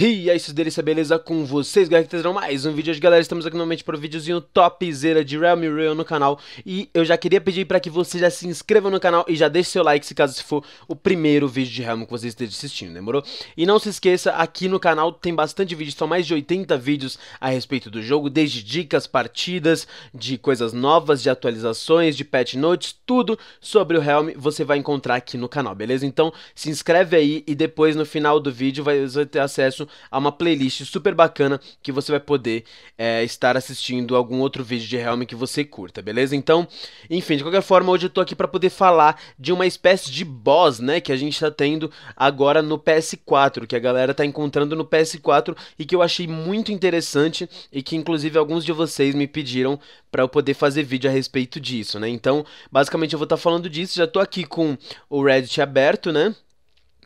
E é isso, delícia, beleza com vocês, galera, que terão mais um vídeo hoje, galera, estamos aqui novamente para o videozinho topzera de Realm Real no canal E eu já queria pedir para que você já se inscreva no canal e já deixe seu like se caso esse for o primeiro vídeo de Realm que você esteja assistindo, demorou? E não se esqueça, aqui no canal tem bastante vídeo, são mais de 80 vídeos a respeito do jogo Desde dicas, partidas, de coisas novas, de atualizações, de patch notes, tudo sobre o Realm você vai encontrar aqui no canal, beleza? Então se inscreve aí e depois no final do vídeo você vai ter acesso a uma playlist super bacana que você vai poder é, estar assistindo algum outro vídeo de Helm que você curta, beleza? Então, enfim, de qualquer forma, hoje eu tô aqui para poder falar de uma espécie de boss, né, que a gente tá tendo agora no PS4, que a galera tá encontrando no PS4 e que eu achei muito interessante e que inclusive alguns de vocês me pediram para eu poder fazer vídeo a respeito disso, né? Então, basicamente eu vou estar tá falando disso, já tô aqui com o Reddit aberto, né?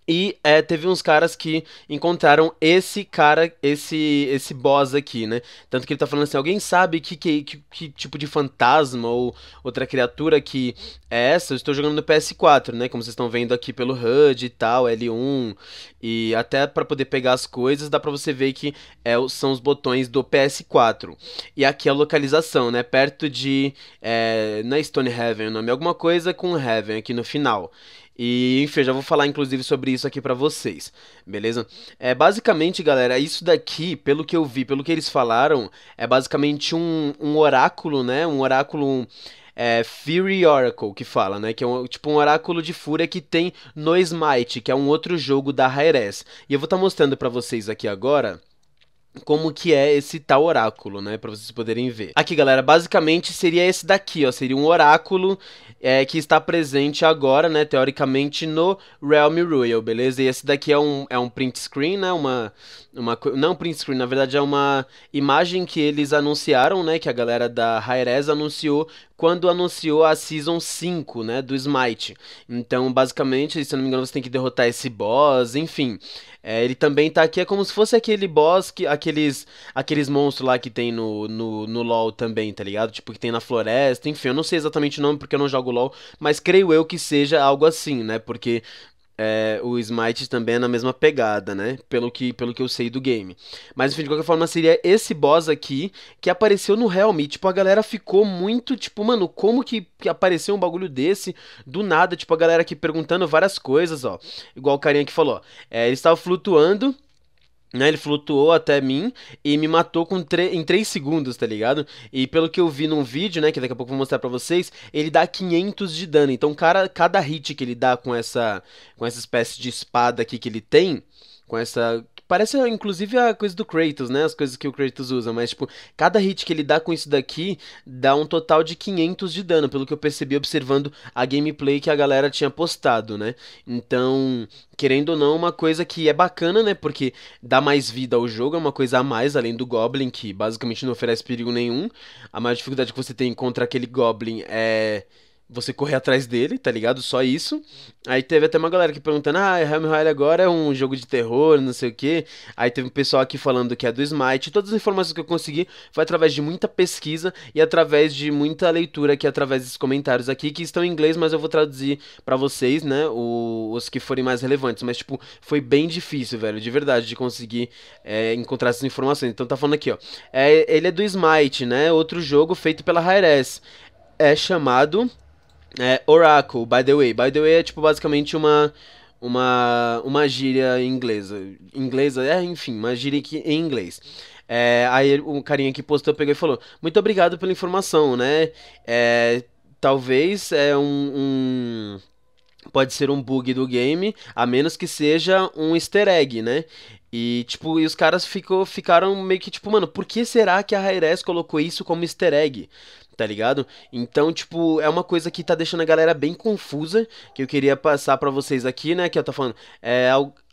E é, teve uns caras que encontraram esse cara, esse esse boss aqui, né? Tanto que ele tá falando assim, alguém sabe que, que, que, que tipo de fantasma ou outra criatura que é essa? Eu estou jogando no PS4, né? Como vocês estão vendo aqui pelo HUD e tal, L1. E até para poder pegar as coisas, dá pra você ver que é, são os botões do PS4. E aqui a localização, né? Perto de... É, não é Stone Heaven o nome, é alguma coisa com Heaven aqui no final. E, enfim, já vou falar inclusive sobre isso aqui pra vocês, beleza? É, basicamente, galera, isso daqui, pelo que eu vi, pelo que eles falaram, é basicamente um, um oráculo, né? Um oráculo é, Fury Oracle, que fala, né? Que é um, tipo um oráculo de fúria que tem no Smite, que é um outro jogo da Hi-Res. E eu vou estar tá mostrando pra vocês aqui agora como que é esse tal oráculo, né, para vocês poderem ver. Aqui, galera, basicamente seria esse daqui, ó, seria um oráculo é, que está presente agora, né, teoricamente no Realm Royal, beleza? E esse daqui é um, é um print screen, né, uma, uma, não print screen, na verdade é uma imagem que eles anunciaram, né, que a galera da Hi-Res anunciou quando anunciou a Season 5, né, do Smite. Então, basicamente, se eu não me engano, você tem que derrotar esse boss, enfim. É, ele também tá aqui, é como se fosse aquele boss, que, aqueles, aqueles monstros lá que tem no, no, no LoL também, tá ligado? Tipo, que tem na floresta, enfim, eu não sei exatamente o nome porque eu não jogo LoL, mas creio eu que seja algo assim, né? Porque é, o Smite também é na mesma pegada, né? Pelo que, pelo que eu sei do game. Mas enfim, de qualquer forma, seria esse boss aqui que apareceu no Helm. Tipo, a galera ficou muito, tipo, mano, como que, que apareceu um bagulho desse do nada? Tipo, a galera aqui perguntando várias coisas, ó. Igual o carinha que falou. É, ele estava flutuando né, ele flutuou até mim e me matou com em 3 segundos, tá ligado? E pelo que eu vi num vídeo, né, que daqui a pouco eu vou mostrar pra vocês, ele dá 500 de dano. Então, cara, cada hit que ele dá com essa, com essa espécie de espada aqui que ele tem, com essa Parece inclusive a coisa do Kratos, né? As coisas que o Kratos usa, mas tipo, cada hit que ele dá com isso daqui dá um total de 500 de dano, pelo que eu percebi observando a gameplay que a galera tinha postado, né? Então, querendo ou não, uma coisa que é bacana, né? Porque dá mais vida ao jogo, é uma coisa a mais, além do Goblin, que basicamente não oferece perigo nenhum. A maior dificuldade que você tem contra aquele Goblin é você correr atrás dele, tá ligado? Só isso. Aí teve até uma galera que perguntando: ah, Helm Royale agora é um jogo de terror, não sei o que. Aí teve um pessoal aqui falando que é do Smite. Todas as informações que eu consegui foi através de muita pesquisa e através de muita leitura aqui, através desses comentários aqui, que estão em inglês, mas eu vou traduzir para vocês, né? Os que forem mais relevantes. Mas, tipo, foi bem difícil, velho, de verdade, de conseguir é, encontrar essas informações. Então tá falando aqui, ó. É, ele é do Smite, né? Outro jogo feito pela Hi-Res. É chamado é, Oracle, by the way. By the way é tipo basicamente uma uma uma gíria inglesa. Inglesa, é, enfim, uma gíria aqui em inglês. É, aí o carinha que postou pegou e falou: Muito obrigado pela informação, né? É, talvez é um, um pode ser um bug do game, a menos que seja um easter egg, né? E, tipo, e os caras ficou, ficaram meio que, tipo, mano, por que será que a Hi-Res colocou isso como easter egg? Tá ligado? Então, tipo, é uma coisa que tá deixando a galera bem confusa, que eu queria passar para vocês aqui, né? Que eu tô falando, é,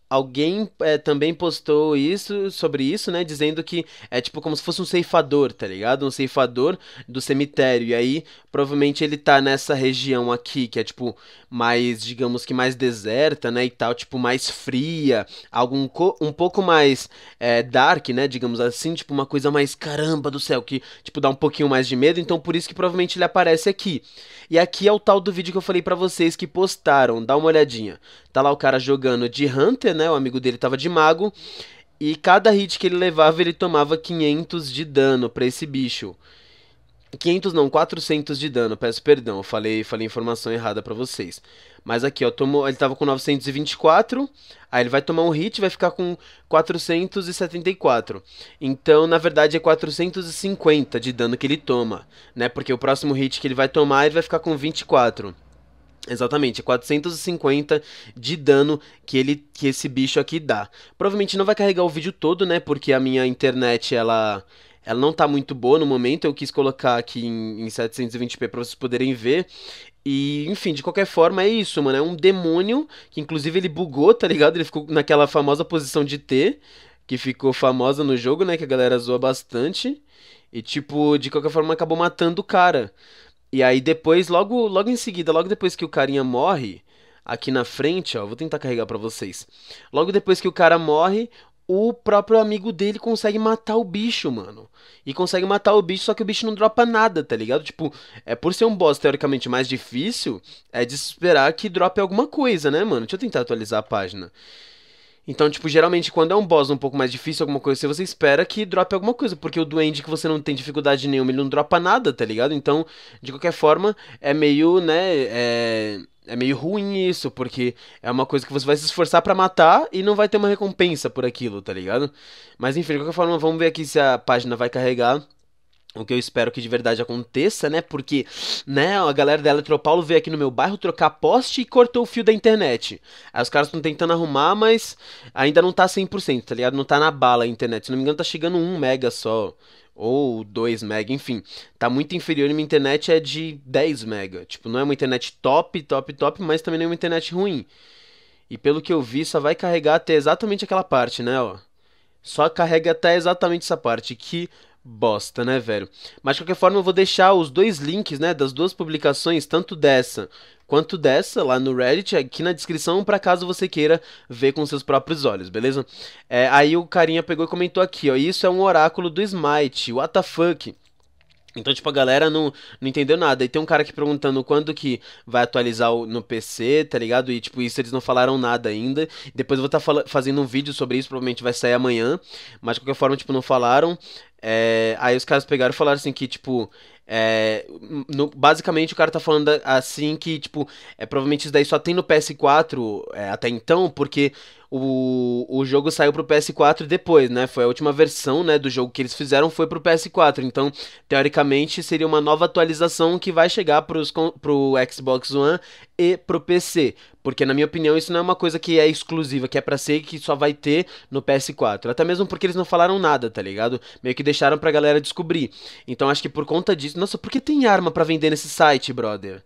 Alguém é, também postou isso sobre isso, né? Dizendo que é tipo como se fosse um ceifador, tá ligado? Um ceifador do cemitério. E aí, provavelmente ele tá nessa região aqui, que é tipo mais, digamos que mais deserta, né? E tal, tipo mais fria, algo um, pouco mais é, dark, né? Digamos assim, tipo uma coisa mais caramba do céu, que tipo dá um pouquinho mais de medo. Então por isso que provavelmente ele aparece aqui. E aqui é o tal do vídeo que eu falei para vocês que postaram. Dá uma olhadinha. Tá lá o cara jogando de Hunter, né? O amigo dele tava de mago. E cada hit que ele levava, ele tomava 500 de dano pra esse bicho. 500 não, 400 de dano, peço perdão, eu falei, falei informação errada para vocês. Mas aqui, ó, tomou, ele tava com 924, aí ele vai tomar um hit, vai ficar com 474. Então, na verdade, é 450 de dano que ele toma, né? Porque o próximo hit que ele vai tomar, ele vai ficar com 24. Exatamente, 450 de dano que ele que esse bicho aqui dá. Provavelmente não vai carregar o vídeo todo, né? Porque a minha internet ela ela não tá muito boa no momento, eu quis colocar aqui em, em 720p para vocês poderem ver. E, enfim, de qualquer forma é isso, mano. É um demônio que inclusive ele bugou, tá ligado? Ele ficou naquela famosa posição de T, que ficou famosa no jogo, né, que a galera zoa bastante. E tipo, de qualquer forma acabou matando o cara. E aí depois, logo, logo em seguida, logo depois que o carinha morre, aqui na frente, ó, vou tentar carregar para vocês. Logo depois que o cara morre, o próprio amigo dele consegue matar o bicho, mano. E consegue matar o bicho, só que o bicho não dropa nada, tá ligado? Tipo, é por ser um boss teoricamente mais difícil, é de esperar que drope alguma coisa, né, mano? Deixa eu tentar atualizar a página. Então, tipo, geralmente quando é um boss um pouco mais difícil, alguma coisa assim, você espera que drope alguma coisa, porque o duende que você não tem dificuldade nenhuma, ele não dropa nada, tá ligado? Então, de qualquer forma, é meio, né, é é meio ruim isso, porque é uma coisa que você vai se esforçar para matar e não vai ter uma recompensa por aquilo, tá ligado? Mas enfim, de qualquer forma, vamos ver aqui se a página vai carregar. O que eu espero que de verdade aconteça, né? Porque, né, a galera da Eletropaulo veio aqui no meu bairro trocar poste e cortou o fio da internet. Aí os caras estão tentando arrumar, mas ainda não tá 100%, tá ligado? Não tá na bala a internet. Se não me engano, tá chegando 1 mega só ou 2 mega, enfim, tá muito inferior e minha internet é de 10 mega. Tipo, não é uma internet top, top, top, mas também não é uma internet ruim. E pelo que eu vi, só vai carregar até exatamente aquela parte, né, ó. Só carrega até exatamente essa parte. Que bosta, né, velho? Mas de qualquer forma, eu vou deixar os dois links, né, das duas publicações, tanto dessa quanto dessa lá no Reddit, aqui na descrição, para caso você queira ver com seus próprios olhos, beleza? É, aí o carinha pegou e comentou aqui, ó, isso é um oráculo do Smite, what the fuck? Então, tipo, a galera não, não entendeu nada. E tem um cara aqui perguntando quando que vai atualizar o, no PC, tá ligado? E, tipo, isso eles não falaram nada ainda. Depois eu vou estar tá fazendo um vídeo sobre isso, provavelmente vai sair amanhã. Mas, de qualquer forma, tipo, não falaram. É, aí os caras pegaram e falaram assim que, tipo, é, no, basicamente o cara tá falando assim que, tipo, é, provavelmente isso daí só tem no PS4 é, até então, porque o, o jogo saiu pro PS4 depois, né? Foi a última versão, né, do jogo que eles fizeram foi pro PS4. Então, teoricamente, seria uma nova atualização que vai chegar pros, pro Xbox One e pro PC. Porque, na minha opinião, isso não é uma coisa que é exclusiva, que é pra ser que só vai ter no PS4. Até mesmo porque eles não falaram nada, tá ligado? Meio que deixaram pra galera descobrir. Então, acho que por conta disso nossa, por que tem arma para vender nesse site, brother?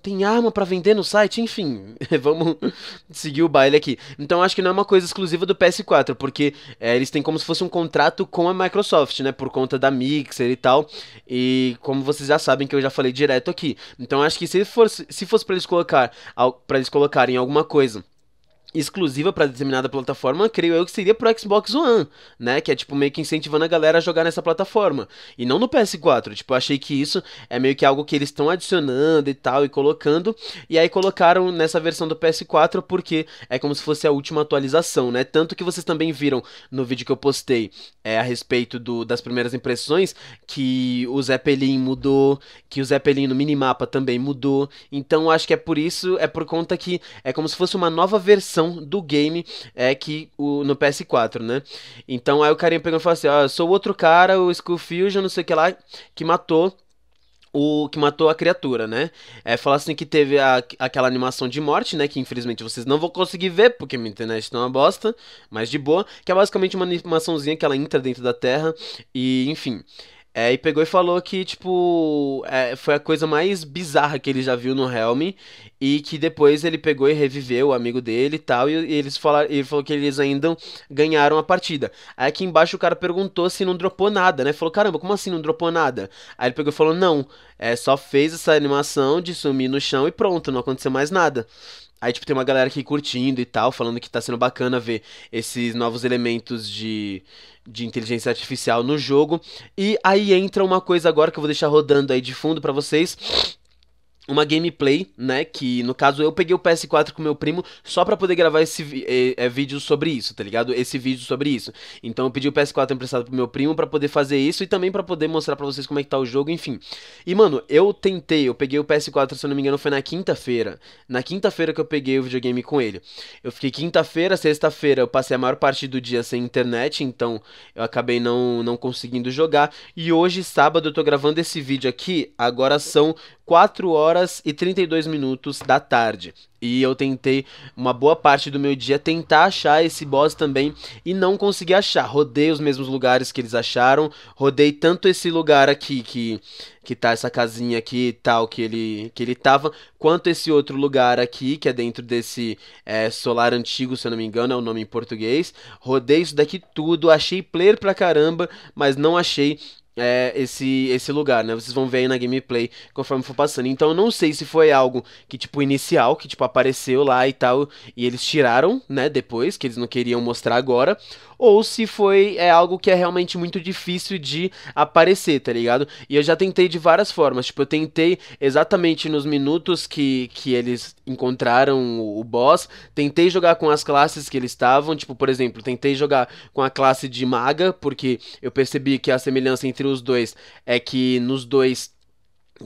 Tem arma para vender no site? Enfim, vamos seguir o baile aqui. Então acho que não é uma coisa exclusiva do PS4, porque é, eles têm como se fosse um contrato com a Microsoft, né? Por conta da Mixer e tal. E como vocês já sabem que eu já falei direto aqui. Então acho que se fosse, se fosse para eles colocar para eles colocarem alguma coisa exclusiva para determinada plataforma, creio eu que seria pro Xbox One, né? Que é tipo meio que incentivando a galera a jogar nessa plataforma. E não no PS4. Tipo, achei que isso é meio que algo que eles estão adicionando e tal e colocando. E aí colocaram nessa versão do PS4 porque é como se fosse a última atualização, né? Tanto que vocês também viram no vídeo que eu postei é, a respeito do, das primeiras impressões que o Zeppelin mudou, que o Zeppelin no minimapa também mudou. Então acho que é por isso, é por conta que é como se fosse uma nova versão versão do game é que o, no PS4, né? Então aí o carinha pegou e falou assim: Ó, eu sou outro cara, o Skull Fusion, não sei o que lá, que matou o que matou a criatura, né? É, falar assim que teve a, aquela animação de morte, né? Que infelizmente vocês não vão conseguir ver, porque minha internet tá uma bosta, mas de boa. Que é basicamente uma animaçãozinha que ela entra dentro da terra e, enfim. É, e pegou e falou que, tipo, é, foi a coisa mais bizarra que ele já viu no Helm. E que depois ele pegou e reviveu o amigo dele e tal. E, e eles falaram, ele falou que eles ainda ganharam a partida. Aí aqui embaixo o cara perguntou se não dropou nada, né? Falou, caramba, como assim não dropou nada? Aí ele pegou e falou, não, é, só fez essa animação de sumir no chão e pronto, não aconteceu mais nada. Aí, tipo, tem uma galera aqui curtindo e tal, falando que tá sendo bacana ver esses novos elementos de, de inteligência artificial no jogo. E aí entra uma coisa agora que eu vou deixar rodando aí de fundo para vocês. Uma gameplay, né? Que no caso eu peguei o PS4 com meu primo só pra poder gravar esse é, é, vídeo sobre isso, tá ligado? Esse vídeo sobre isso. Então eu pedi o PS4 emprestado pro meu primo pra poder fazer isso e também pra poder mostrar pra vocês como é que tá o jogo, enfim. E mano, eu tentei, eu peguei o PS4, se eu não me engano, foi na quinta-feira. Na quinta-feira que eu peguei o videogame com ele. Eu fiquei quinta-feira, sexta-feira, eu passei a maior parte do dia sem internet, então eu acabei não, não conseguindo jogar. E hoje, sábado, eu tô gravando esse vídeo aqui, agora são 4 horas e 32 minutos da tarde. E eu tentei uma boa parte do meu dia tentar achar esse boss também e não consegui achar. Rodei os mesmos lugares que eles acharam, rodei tanto esse lugar aqui que que tá essa casinha aqui e tal que ele que ele tava, quanto esse outro lugar aqui que é dentro desse é, solar antigo, se eu não me engano, é o nome em português. Rodei isso daqui tudo, achei player pra caramba, mas não achei é, esse, esse lugar, né? Vocês vão ver aí na gameplay conforme for passando. Então eu não sei se foi algo que, tipo, inicial, que, tipo, apareceu lá e tal, e eles tiraram, né, depois, que eles não queriam mostrar agora, ou se foi é algo que é realmente muito difícil de aparecer, tá ligado? E eu já tentei de várias formas, tipo, eu tentei exatamente nos minutos que, que eles encontraram o, o boss, tentei jogar com as classes que eles estavam, tipo, por exemplo, tentei jogar com a classe de maga, porque eu percebi que a semelhança entre os dois. É que nos dois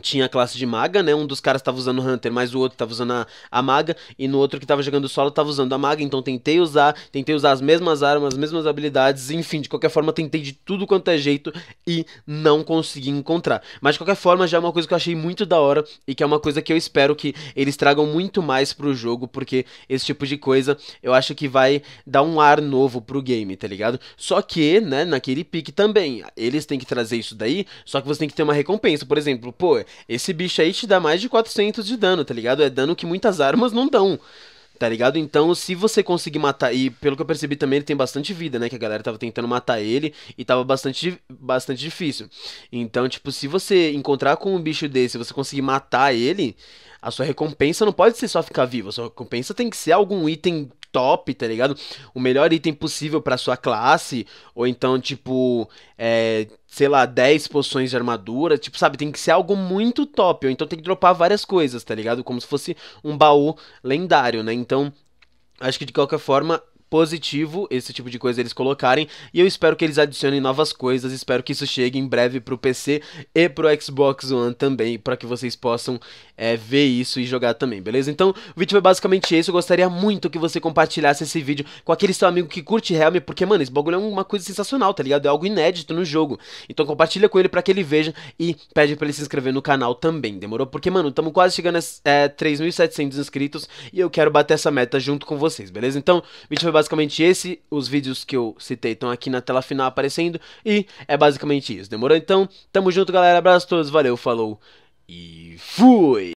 tinha a classe de maga, né? Um dos caras tava usando Hunter, mas o outro tava usando a, a maga, e no outro que tava jogando solo tava usando a maga, então tentei usar, tentei usar as mesmas armas, as mesmas habilidades, enfim, de qualquer forma tentei de tudo quanto é jeito e não consegui encontrar. Mas de qualquer forma já é uma coisa que eu achei muito da hora e que é uma coisa que eu espero que eles tragam muito mais pro jogo, porque esse tipo de coisa eu acho que vai dar um ar novo pro game, tá ligado? Só que, né, naquele pique também, eles têm que trazer isso daí, só que você tem que ter uma recompensa, por exemplo, pô, esse bicho aí te dá mais de 400 de dano, tá ligado? É dano que muitas armas não dão. Tá ligado? Então, se você conseguir matar. E pelo que eu percebi também, ele tem bastante vida, né? Que a galera tava tentando matar ele e tava bastante, bastante difícil. Então, tipo, se você encontrar com um bicho desse você conseguir matar ele, a sua recompensa não pode ser só ficar vivo. A sua recompensa tem que ser algum item top, tá ligado? O melhor item possível para sua classe, ou então, tipo, é, sei lá, 10 poções de armadura, tipo, sabe, tem que ser algo muito top, ou então tem que dropar várias coisas, tá ligado? Como se fosse um baú lendário, né? Então, acho que de qualquer forma positivo esse tipo de coisa eles colocarem e eu espero que eles adicionem novas coisas, espero que isso chegue em breve pro PC e pro Xbox One também, para que vocês possam é, ver isso e jogar também, beleza? Então, o vídeo foi basicamente esse, eu gostaria muito que você compartilhasse esse vídeo com aquele seu amigo que curte Helm, porque, mano, esse bagulho é uma coisa sensacional, tá ligado? É algo inédito no jogo, então compartilha com ele para que ele veja e pede pra ele se inscrever no canal também, demorou? Porque, mano, estamos quase chegando a é, 3.700 inscritos e eu quero bater essa meta junto com vocês, beleza? Então, o vídeo foi basicamente esse. Os vídeos que eu citei estão aqui na tela final aparecendo. E é basicamente isso. Demorou? Então, tamo junto, galera. Abraço a todos. Valeu, falou e fui!